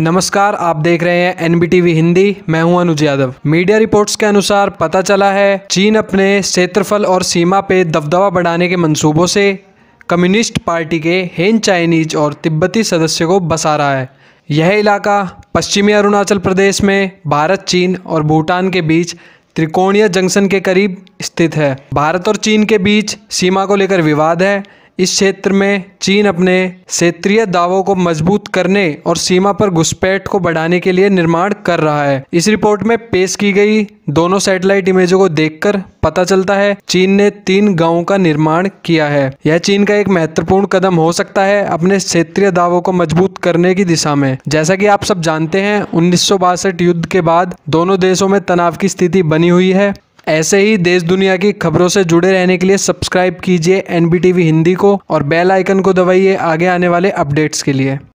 नमस्कार, आप देख रहे हैं एनबीटीवी हिंदी। मैं हूँ अनुज यादव। मीडिया रिपोर्ट्स के अनुसार पता चला है, चीन अपने क्षेत्रफल और सीमा पे दबदबा बढ़ाने के मंसूबों से कम्युनिस्ट पार्टी के हेन चाइनीज़ और तिब्बती सदस्य को बसा रहा है। यह इलाका पश्चिमी अरुणाचल प्रदेश में भारत, चीन और भूटान के बीच त्रिकोणीय जंक्शन के करीब स्थित है। भारत और चीन के बीच सीमा को लेकर विवाद है। इस क्षेत्र में चीन अपने क्षेत्रीय दावों को मज़बूत करने और सीमा पर घुसपैठ को बढ़ाने के लिए निर्माण कर रहा है। इस रिपोर्ट में पेश की गई दोनों सैटेलाइट इमेजों को देखकर पता चलता है, चीन ने तीन गाँवों का निर्माण किया है। यह चीन का एक महत्वपूर्ण कदम हो सकता है अपने क्षेत्रीय दावों को मज़बूत करने की दिशा में। जैसा कि आप सब जानते हैं, उन्नीस सौ बासठ युद्ध के बाद दोनों देशों में तनाव की स्थिति बनी हुई है। ऐसे ही देश दुनिया की खबरों से जुड़े रहने के लिए सब्सक्राइब कीजिए एनबीटीवी हिंदी को और बेल आइकन को दबाइए आगे आने वाले अपडेट्स के लिए।